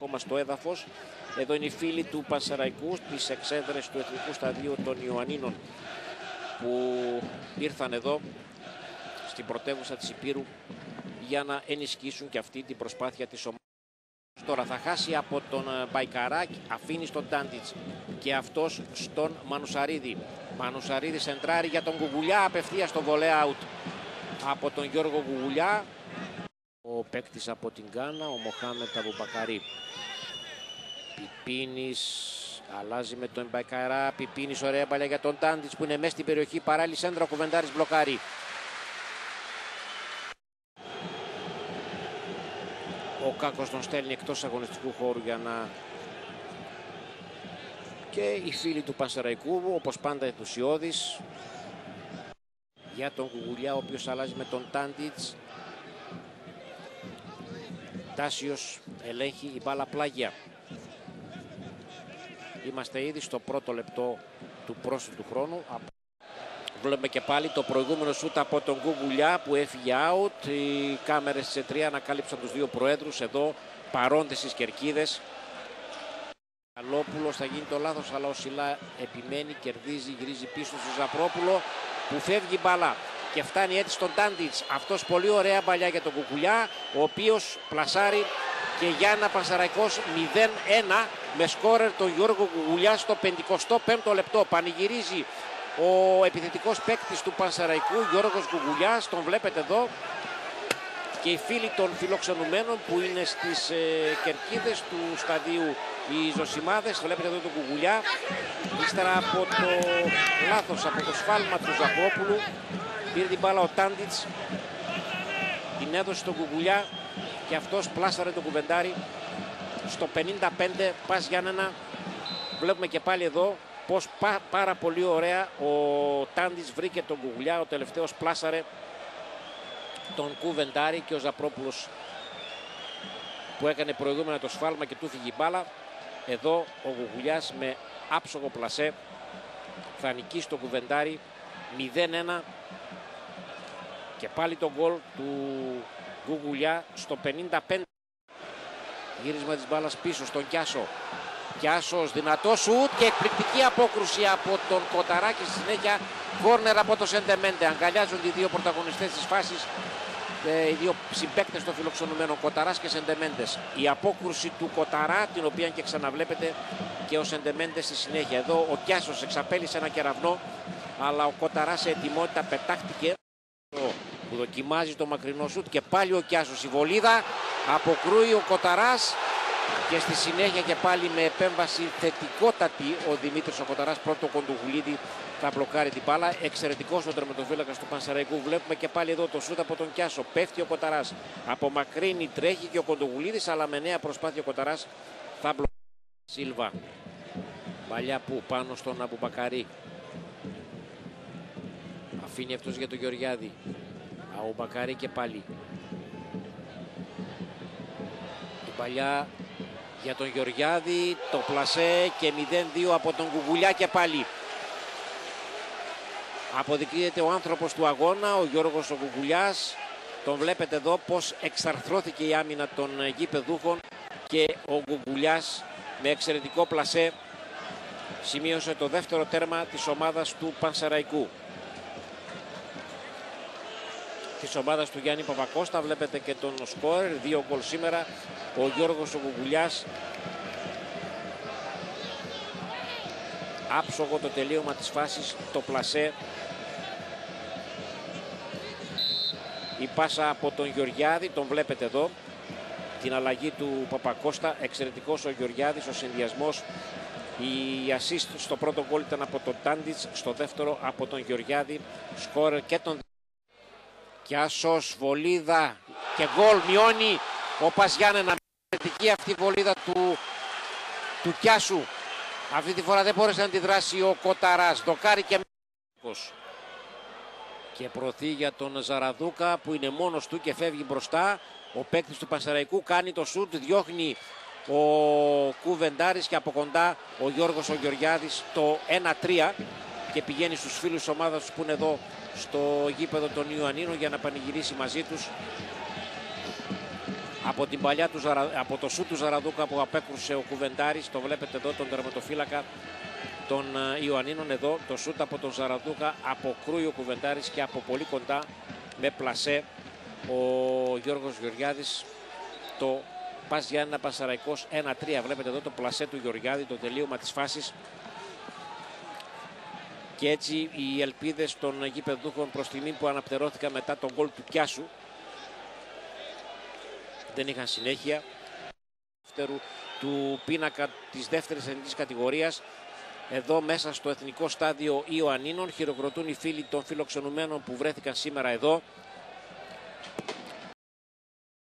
ακόμα στο έδαφος. Εδώ είναι οι φίλοι του Πανσεραϊκού στις εξέδρες του Εθνικού Σταδίου των Ιωαννίνων που ήρθαν εδώ στην πρωτεύουσα της Υπήρου για να ενισχύσουν και αυτή την προσπάθεια της ομάδας. Τώρα θα χάσει από τον ε, Μπαϊκαράκ, αφήνει στον Τάντιτς και αυτός στον Μανουσαρίδη. Μανουσαρίδη σεντράρει για τον Κουγουλιά, απευθεία στο volley out από τον Γιώργο Κουγουλιά. Ο παίκτης από την Γκάνα, ο Μοχάμετ Αμπουμπακαρή. Πιπίνης αλλάζει με τον Μπαϊκαρά. Πιπίνης ωραία παλιά για τον Τάντιτς που είναι μέσα στην περιοχή. Παράλληλη σέντρα, ο Κουβεντάρης μπλοκάρει. Ο Κάκος τον στέλνει εκτός αγωνιστικού χώρου για να... Και οι φίλοι του Πανσεραϊκού, όπως πάντα ενθουσιώδης, για τον Κουγουλιά, ο οποίος αλλάζει με τον Τάντιτς. Τάσιος ελέγχει η μπάλα πλάγια. Είμαστε ήδη στο πρώτο λεπτό του πρόσθετου χρόνου. Βλέπουμε και πάλι το προηγούμενο σούτ από τον Κουγουλιά που έφυγε out. Οι κάμερες σε τρία ανακάλυψαν τους δύο προέδρους εδώ παρόντες στις κερκίδες. Καλόπουλος θα γίνει το λάθος αλλά ο Σιλά επιμένει, κερδίζει, γυρίζει πίσω στο Ζαπρόπουλο που φεύγει μπαλά και φτάνει έτσι στον Τάντιτς. Αυτός πολύ ωραία μπαλιά για τον Κουκουλιά, ο οποίος πλασάρει και για ένα Πανσαραϊκός 0-1 με σκόρερ τον Γιώργο Κουκουλιά στο 55ο λεπτό. Πανηγυρίζει ο επιθετικός παίκτης του Πανσαραϊκού, Γιώργος Κουκουλιάς, τον βλέπετε εδώ. Και οι φίλοι των φιλοξενουμένων που είναι στις ε, κερκίδες του σταδίου οι Ζωσιμάδες. Βλέπετε εδώ τον Κουκουλιά. Ύστερα από το λάθος, από το σφάλμα του Ζαχόπουλου Πήρε την μπάλα ο Τάντιτς. Την έδωσε στον Κουκουλιά και αυτός πλάσαρε το κουβεντάρι στο 55 πας Γιάννενα. Βλέπουμε και πάλι εδώ πως πάρα πολύ ωραία ο Τάντιτς βρήκε τον Κουκουλιά. Ο τελευταίος πλάσαρε τον Κουβεντάρι και ο Ζαπρόπουλος που έκανε προηγούμενα το σφάλμα και του φύγει η μπάλα. Εδώ ο Κουκουλιάς με άψογο πλασέ θα νικήσει το Κουβεντάρι 0-1 και πάλι το γκολ του Γκουγουλιά στο 55. Γύρισμα της μπάλας πίσω στον Κιάσο. Κιάσος δυνατό σουτ και εκπληκτική απόκρουση από τον Κοταράκη στη συνέχεια κόρνερ από το Σεντεμέντε. Αγκαλιάζουν οι δύο πρωταγωνιστές της φάσης οι δύο συμπαίκτες των φιλοξενουμένων Κοταράς και Σεντεμέντες. Η απόκρουση του Κοταρά την οποία και ξαναβλέπετε και ο Σεντεμέντες στη συνέχεια. Εδώ ο Κιάσος εξαπέλυσε ένα κεραυνό αλλά ο Κοταράς σε ετοιμότητα πετάχτηκε που δοκιμάζει το μακρινό σουτ και πάλι ο Κιάσος η βολίδα αποκρούει ο Κοταράς και στη συνέχεια και πάλι με επέμβαση θετικότατη ο Δημήτρης ο Κοταράς πρώτο κοντουγουλίδι θα μπλοκάρει την μπάλα. Εξαιρετικός ο τερματοφύλακας του Πανσαραϊκού. Βλέπουμε και πάλι εδώ το σούτ από τον Κιάσο. Πέφτει ο Κοταράς. Απομακρύνει, τρέχει και ο Κοντογουλίδης αλλά με νέα προσπάθεια ο Κοταράς θα μπλοκάρει. Σίλβα. Παλιά που πάνω στον Αμπουμπακαρή. Αφήνει αυτός για τον Γεωργιάδη. Αουμπακάρη και πάλι. Η παλιά για τον Γεωργιάδη. Το πλασέ και 0-2 από τον Κουγουλιά και πάλι. Αποδεικνύεται ο άνθρωπος του αγώνα, ο Γιώργος ο Κουγουλιάς. Τον βλέπετε εδώ πως εξαρθρώθηκε η άμυνα των γήπεδούχων και ο Κουγουλιάς με εξαιρετικό πλασέ σημείωσε το δεύτερο τέρμα της ομάδας του Πανσεραϊκού της ομάδας του Γιάννη Παπακώστα. Βλέπετε και τον σκόρερ, δύο γκολ σήμερα. Ο Γιώργος ο Γουγουλιάς. Άψογο το τελείωμα της φάσης, το πλασέ. Η πάσα από τον Γεωργιάδη, τον βλέπετε εδώ. Την αλλαγή του Παπακώστα, εξαιρετικός ο Γεωργιάδης, ο συνδυασμός. Η assist στο πρώτο γκολ ήταν από τον Τάντιτς, στο δεύτερο από τον Γεωργιάδη. Σκόρερ και τον Κιάσος, βολίδα και γκολ μειώνει ο Πασιάννενα. Εξαιρετική αυτή η βολίδα του, του Κιάσου. Αυτή τη φορά δεν μπόρεσε να αντιδράσει ο Κοταράς. Δοκάρι και και προωθεί για τον Ζαραδούκα που είναι μόνος του και φεύγει μπροστά. Ο παίκτης του Πασαραϊκού κάνει το σούτ, διώχνει ο Κουβεντάρης και από κοντά ο Γιώργος ο Γεωργιάδης το 1-3 και πηγαίνει στους φίλους της ομάδας που είναι εδώ στο γήπεδο των Ιωαννίνων για να πανηγυρίσει μαζί τους. από, την παλιά του, από το σου του Ζαραδούκα που απέκρουσε ο Κουβεντάρης. Το βλέπετε εδώ τον τερματοφύλακα των ε, Ιωαννίνων. Εδώ το σούτ από τον Ζαραδούκα αποκρούει ο Κουβεντάρης και από πολύ κοντά με πλασέ ο Γιώργος Γεωργιάδης το Πας Γιάννα Πασαραϊκός 1-3. Βλέπετε εδώ το πλασέ του Γεωργιάδη, το τελείωμα της φάσης. Και έτσι οι ελπίδες των γηπεδούχων προς τιμή που αναπτερώθηκαν μετά τον γκολ του Κιάσου δεν είχαν συνέχεια. Του πίνακα της δεύτερης εθνικής κατηγορίας εδώ μέσα στο εθνικό στάδιο Ιωαννίνων χειροκροτούν οι φίλοι των φιλοξενουμένων που βρέθηκαν σήμερα εδώ